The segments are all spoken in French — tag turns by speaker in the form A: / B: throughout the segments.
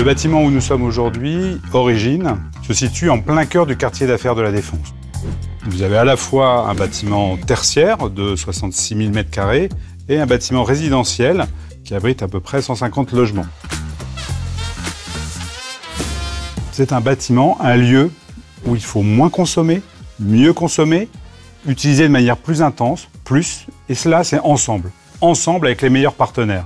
A: Le bâtiment où nous sommes aujourd'hui, Origine, se situe en plein cœur du quartier d'affaires de la Défense. Vous avez à la fois un bâtiment tertiaire de 66 000 m2 et un bâtiment résidentiel qui abrite à peu près 150 logements. C'est un bâtiment, un lieu où il faut moins consommer, mieux consommer, utiliser de manière plus intense, plus, et cela c'est ensemble, ensemble avec les meilleurs partenaires.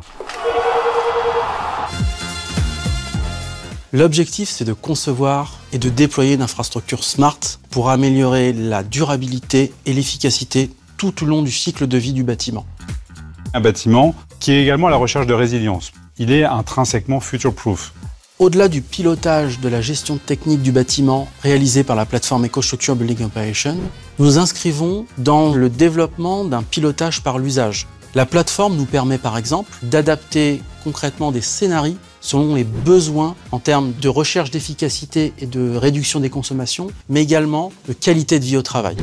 B: L'objectif, c'est de concevoir et de déployer une infrastructure smart pour améliorer la durabilité et l'efficacité tout au long du cycle de vie du bâtiment.
A: Un bâtiment qui est également à la recherche de résilience. Il est intrinsèquement future-proof.
B: Au-delà du pilotage de la gestion technique du bâtiment réalisé par la plateforme EcoStructure Building Operation, nous nous inscrivons dans le développement d'un pilotage par l'usage. La plateforme nous permet par exemple d'adapter concrètement des scénarios selon les besoins en termes de recherche d'efficacité et de réduction des consommations, mais également de qualité de vie au travail.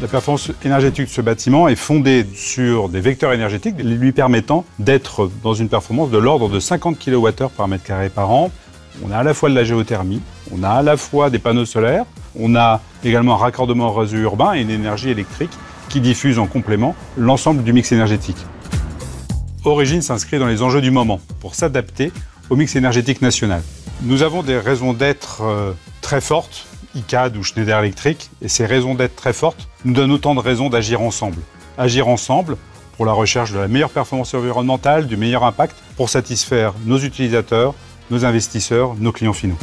A: La performance énergétique de ce bâtiment est fondée sur des vecteurs énergétiques lui permettant d'être dans une performance de l'ordre de 50 kWh par mètre carré par an. On a à la fois de la géothermie, on a à la fois des panneaux solaires, on a également un raccordement au réseau urbain et une énergie électrique qui diffuse en complément l'ensemble du mix énergétique. Origine s'inscrit dans les enjeux du moment pour s'adapter au mix énergétique national. Nous avons des raisons d'être euh, très fortes, ICAD ou Schneider Electric, et ces raisons d'être très fortes nous donnent autant de raisons d'agir ensemble. Agir ensemble pour la recherche de la meilleure performance environnementale, du meilleur impact, pour satisfaire nos utilisateurs, nos investisseurs, nos clients finaux.